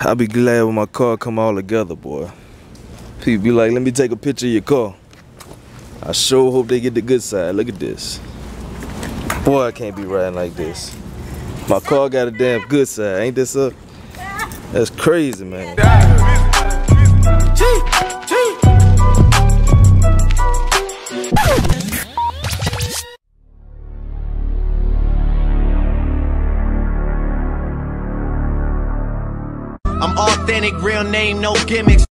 I'll be glad when my car come all together, boy. People be like, let me take a picture of your car. I sure hope they get the good side. Look at this. Boy, I can't be riding like this. My car got a damn good side. Ain't this up? That's crazy, man. I'm authentic, real name, no gimmicks.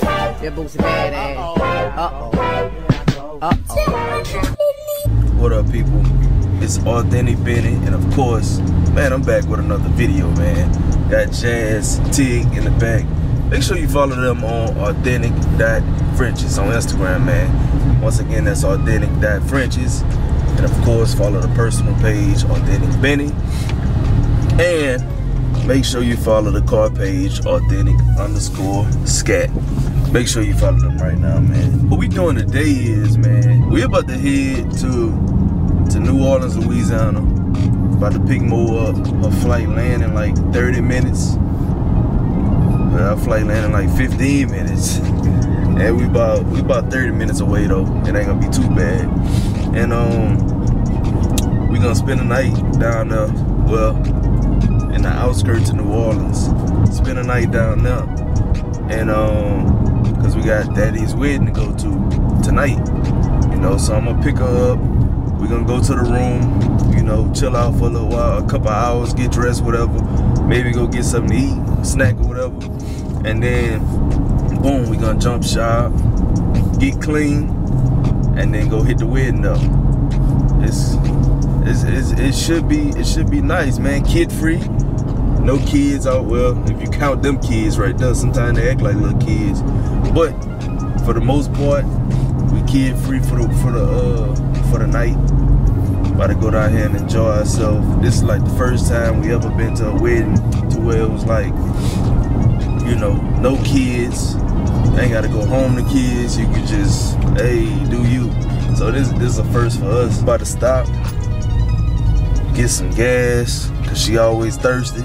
That Boosie Badazz. Uh-oh. Uh-oh. What up, people? It's Authentic Benny, and of course, man, I'm back with another video, man. Got Jazz Tig in the back. Make sure you follow them on authentic.frenches on Instagram, man. Once again, that's authentic.frenches. And of course, follow the personal page, Authentic Benny. And make sure you follow the car page, authentic underscore scat. Make sure you follow them right now, man. What we doing today is, man, we about to head to to New Orleans, Louisiana. About to pick Mo up. Her flight land in like 30 minutes. Our flight land in like 15 minutes. And we about we about 30 minutes away though. It ain't gonna be too bad. And um we gonna spend the night down there. Well, in the outskirts of New Orleans. Spend a night down there. And um, cause we got daddy's wedding to go to tonight. You know, so I'm gonna pick her up. We're gonna go to the room, you know, chill out for a little while, a couple hours, get dressed, whatever. Maybe go get something to eat, snack or whatever. And then boom, we gonna jump shop, get clean, and then go hit the wedding though. It's it's, it's, it should be it should be nice, man. Kid free, no kids out. Well, if you count them kids right there, sometimes they act like little kids. But for the most part, we kid free for the for the uh for the night. About to go down here and enjoy ourselves. This is like the first time we ever been to a wedding to where it was like, you know, no kids. Ain't gotta go home to kids. You can just, hey, do you. So this this is a first for us. About to stop get some gas because she always thirsty.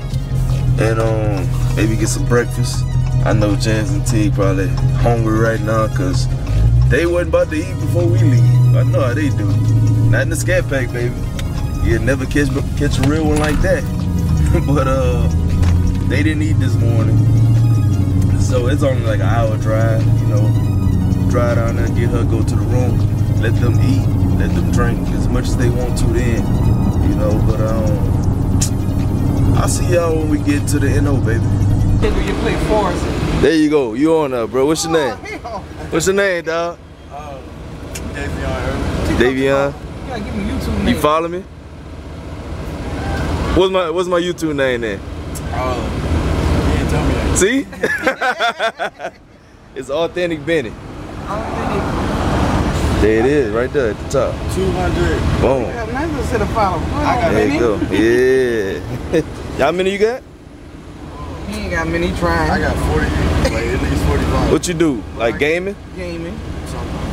And um maybe get some breakfast. I know jazz and t probably hungry right now because they wasn't about to eat before we leave. I know how they do. Not in the scat pack baby. You'll never catch catch a real one like that. But uh they didn't eat this morning. So it's only like an hour drive you know. Drive down there get her go to the room let them eat let them drink as much as they want to then you know, but um, I'll see y'all when we get to the NO, baby. You play Forest. There you go. You on there, bro. What's your name? What's your name, dog? Uh, Davion. Davion. You give me YouTube name. You follow me? What's my What's my YouTube name then? Uh, you didn't tell me that. See? it's authentic Benny. Authentic. There it is, right there at the top. 200. Boom. Yeah, nice to follow. I got There you go. Yeah. How many you got? He ain't got many trying. I got 40, like at least 45. What you do? Like gaming? gaming.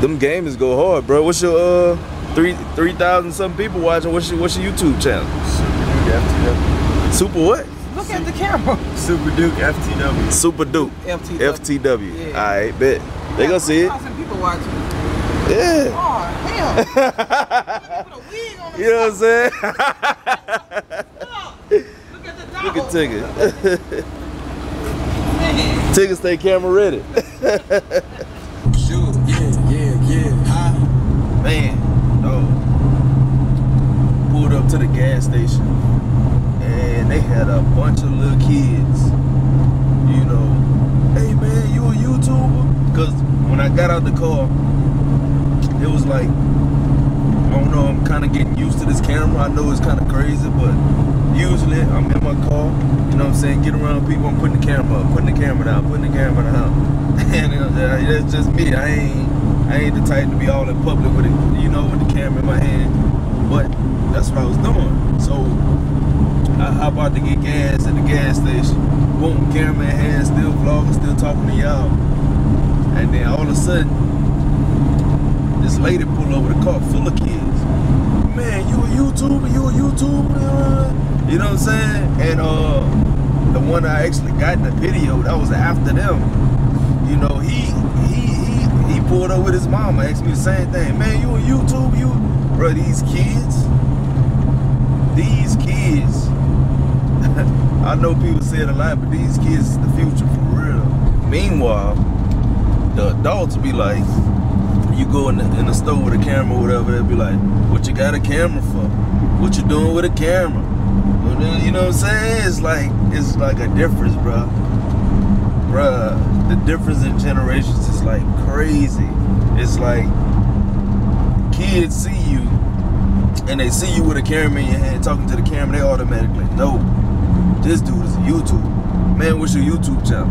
Them gamers go hard, bro. What's your uh three three thousand something people watching? What's your What's your YouTube channel? Super Duke FTW. Super what? Look at the camera. Super Duke FTW. Super Duke. FTW. FTW. Yeah. All right, bet. They gonna see it. People watching. Yeah. Oh, hell. Put a wig on You know what I'm saying? Look at the Look at Tigger. Tigger stay camera ready. Sure, yeah, yeah, yeah. Hi. Man, no. Pulled up to the gas station and they had a bunch of little kids. You know, hey man, you a YouTuber? Cause when I got out the car, it was like, I don't know, I'm kind of getting used to this camera. I know it's kind of crazy, but usually I'm in my car, you know what I'm saying, get around people, I'm putting the camera up, putting the camera down, putting the camera down. And uh, you know, that's just me. I ain't I ain't the type to be all in public with it, you know, with the camera in my hand. But that's what I was doing. So I hop out to get gas at the gas station. Boom, camera in hand, still vlogging, still talking to y'all. And then all of a sudden, this lady pull over the car full of kids. Man, you a YouTuber? You a YouTuber? You know what I'm saying? And uh, the one I actually got in the video. That was after them. You know, he he he he pulled up with his mama, asked me the same thing. Man, you on YouTube? You, bro? These kids, these kids. I know people say it a lot, but these kids is the future for real. Meanwhile, the adults be like, you go in the, in the store with a camera or whatever, they'll be like, what you got a camera for? What you doing with a camera? You know what I'm saying? It's like it's like a difference, bro. Bruh, the difference in generations is like crazy. It's like kids see you and they see you with a camera in your hand talking to the camera, they automatically know this dude is a YouTube. Man, what's your YouTube channel?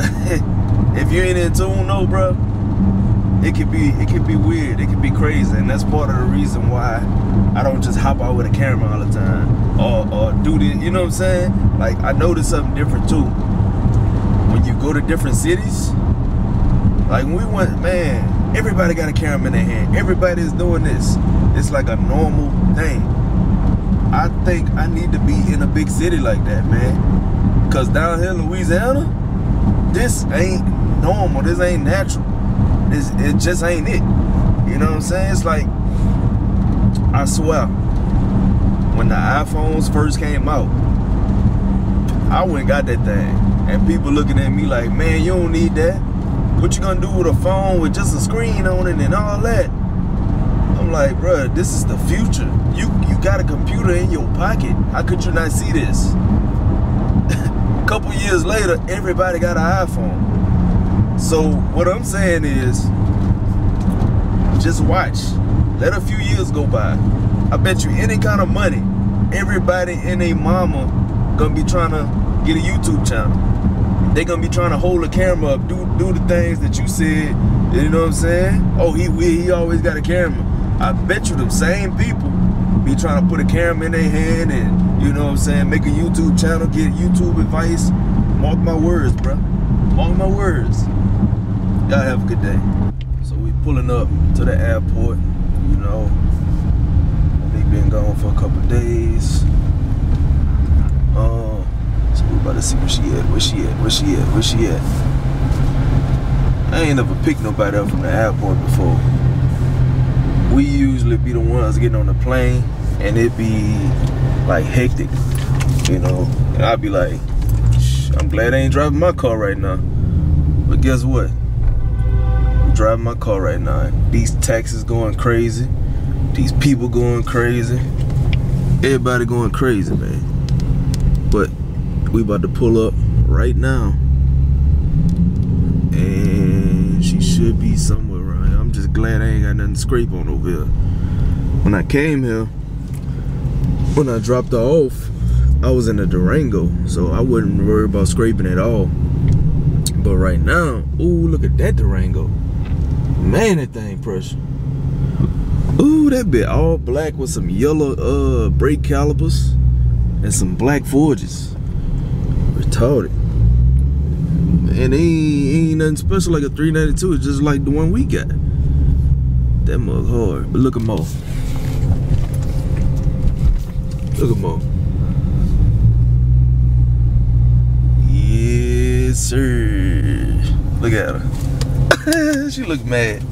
if you ain't in tune, no, bro, it could be it could be weird. It could be crazy, and that's part of the reason why I don't just hop out with a camera all the time or or do this. You know what I'm saying? Like I noticed something different too. When you go to different cities, like when we went, man, everybody got a camera in their hand. Everybody is doing this. It's like a normal thing. I think I need to be in a big city like that, man. Cause down here in Louisiana, this ain't normal. This ain't natural. This it just ain't it. You know what I'm saying? It's like I swear, when the iPhones first came out, I went got that thing. And people looking at me like, man, you don't need that. What you gonna do with a phone with just a screen on it and all that? I'm like, bruh, this is the future. You you got a computer in your pocket. How could you not see this? a couple years later, everybody got an iPhone. So what I'm saying is, just watch. Let a few years go by. I bet you any kind of money, everybody and a mama gonna be trying to get a YouTube channel. They gonna be trying to hold a camera up, do do the things that you said. You know what I'm saying? Oh, he he always got a camera. I bet you the same people be trying to put a camera in their hand and you know what I'm saying, make a YouTube channel, get YouTube advice. Mark my words, bro. Mark my words. Y'all have a good day. So we pulling up to the airport, you know. They been gone for a couple days. Uh, so we about to see where she at, where she at, where she at, where she at. I ain't never picked nobody up from the airport before. We usually be the ones getting on the plane and it be like hectic, you know. And I'd be like, I'm glad I ain't driving my car right now. But guess what? Driving my car right now. These taxis going crazy. These people going crazy. Everybody going crazy, man. But we about to pull up right now. And she should be somewhere around here. I'm just glad I ain't got nothing to scrape on over here. When I came here, when I dropped her off, I was in a Durango, so I wouldn't worry about scraping at all. But right now, ooh, look at that Durango. Man, that thing pressure. Ooh, that bit all black with some yellow uh brake calipers and some black forges. Retarded. And it ain't, ain't nothing special like a 392. It's just like the one we got. That mug hard. But look at Mo. Look at Mo. Yes, sir. Look at her. she look mad.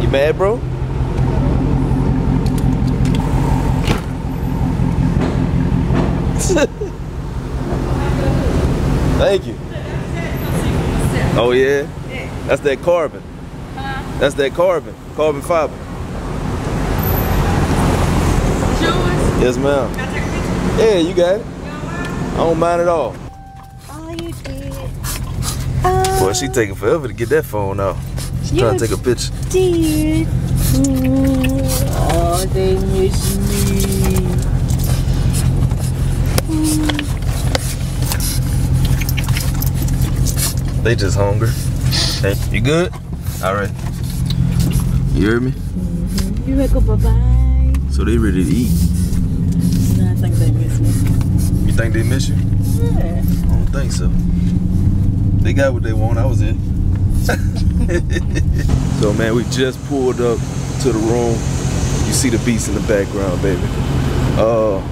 You mad, bro? Thank you. Oh yeah? That's that carbon. That's that carbon. Carbon fiber. Yes, ma'am. Yeah, you got it. I don't mind at all. Boy, she taking forever to get that phone out. She's trying to take a picture. Oh, they miss me. They just hungry. Hey, you good? All right. You heard me? Mm-hmm. You wake up, bye bye. So they ready to eat. I think they miss me. You think they miss you? Yeah. I don't think so. They got what they want. I was in. so man, we just pulled up to the room. You see the beats in the background, baby. Uh,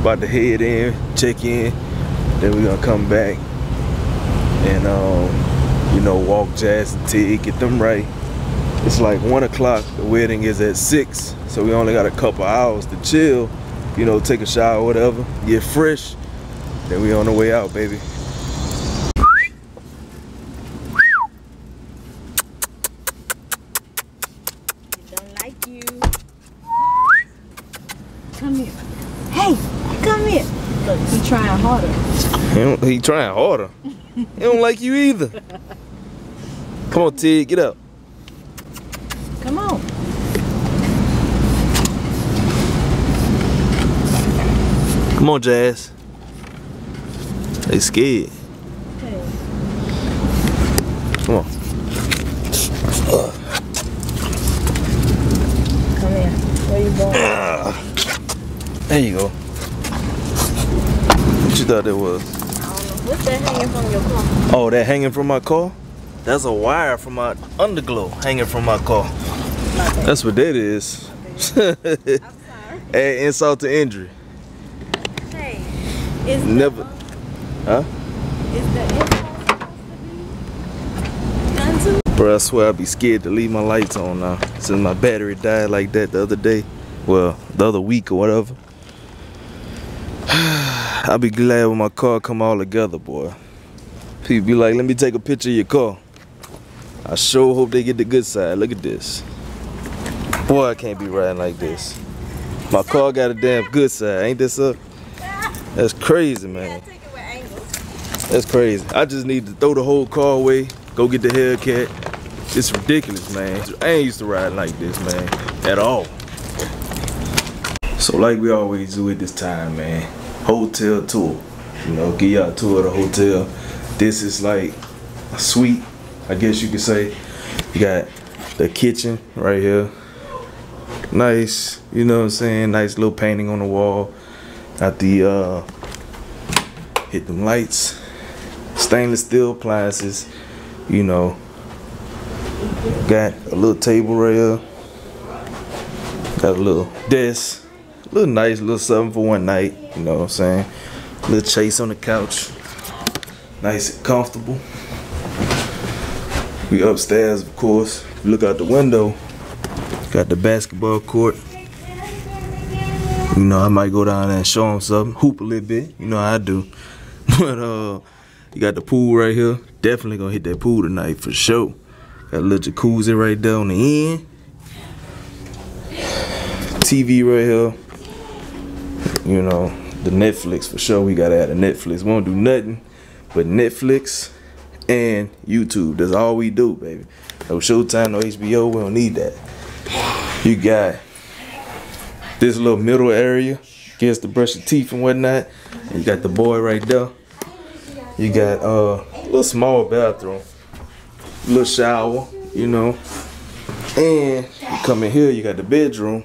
about to head in, check in. Then we're gonna come back and um, you know, walk Jazz and Tig, get them right. It's like one o'clock. The wedding is at six, so we only got a couple hours to chill. You know, take a shower, whatever, get fresh. Then we on the way out, baby. Don't like you. Come here. Hey, come here. Look, he's trying harder. He, he trying harder. he don't like you either. Come on, Tig, get up. Come on. Come on, Jazz. They scared. Hey. Come on. Come here. Where you going? There you go. What you thought that was? I don't know. What's that hanging from your car? Oh, that hanging from my car? That's a wire from my underglow hanging from my car. That's what that is. Add insult to injury. Hey, is Never. Huh? the, is the impulse supposed to be? Bro, I swear I'd be scared to leave my lights on now. Since my battery died like that the other day. Well, the other week or whatever. I'll be glad when my car come all together, boy. People be like, let me take a picture of your car. I sure hope they get the good side. Look at this. Boy, I can't be riding like this. My car got a damn good side. Ain't this up? That's crazy, man. Take it with angles. That's crazy. I just need to throw the whole car away, go get the Hellcat. It's ridiculous, man. I ain't used to ride like this, man, at all. So like we always do at this time, man, hotel tour. You know, give y'all a tour of the hotel. This is like a suite, I guess you could say. You got the kitchen right here. Nice, you know what I'm saying? Nice little painting on the wall. Got the uh hit them lights stainless steel appliances, you know. Got a little table here. Got a little desk. Little nice little something for one night, you know what I'm saying? little chase on the couch. Nice and comfortable. We upstairs, of course. Look out the window. Got the basketball court. You know, I might go down there and show them something. Hoop a little bit. You know I do. But uh you got the pool right here. Definitely gonna hit that pool tonight for sure. Got a little jacuzzi right there on the end. TV right here. You know, the Netflix for sure. We gotta add a Netflix. We won't do nothing but Netflix and YouTube. That's all we do, baby. No Showtime, no HBO. We don't need that. You got this little middle area. Gets to brush your teeth and whatnot. You got the boy right there. You got uh, a little small bathroom, little shower, you know. And you come in here, you got the bedroom.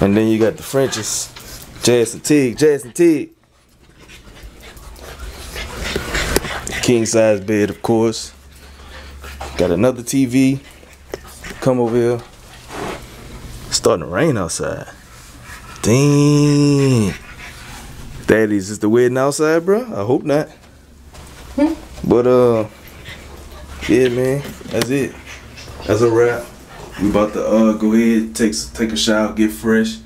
And then you got the Frenches, Jazz and Tig, Jazz and Tig. King size bed, of course. Got another TV. Come over here. It's starting to rain outside. Dang. Daddy's is the wedding outside, bro? I hope not. But uh, yeah, man, that's it. That's a wrap. We about to uh go ahead, take take a shower, get fresh,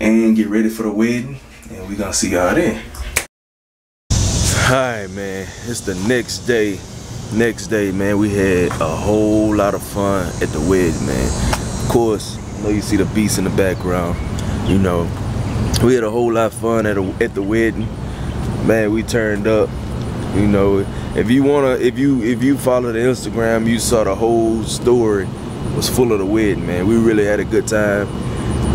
and get ready for the wedding, and we gonna see y'all then. Hi, man. It's the next day. Next day, man. We had a whole lot of fun at the wedding, man. Of course, I know you see the beast in the background. You know, we had a whole lot of fun at, a, at the wedding man we turned up you know if you wanna if you if you follow the instagram you saw the whole story was full of the wedding man. We really had a good time.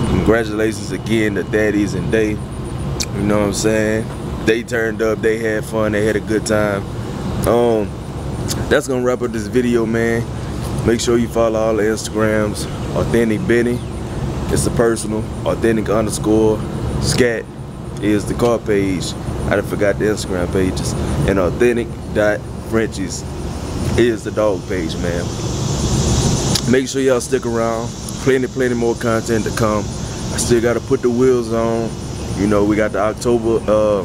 Congratulations again to daddies and day. You know what i'm saying? They turned up they had fun they had a good time. Um that's gonna wrap up this video man. Make sure you follow all the instagrams. Authentic benny. It's the personal. Authentic underscore. Scat is the car page. I forgot the instagram pages. And authentic dot frenchies is the dog page man make sure y'all stick around plenty plenty more content to come I still got to put the wheels on. You know, we got the October, uh,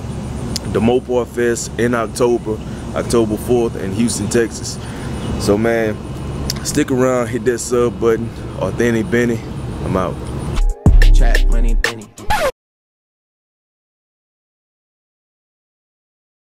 the Mopar Fest in October, October 4th in Houston, Texas. So man, stick around, hit that sub button. Authentic Benny, I'm out.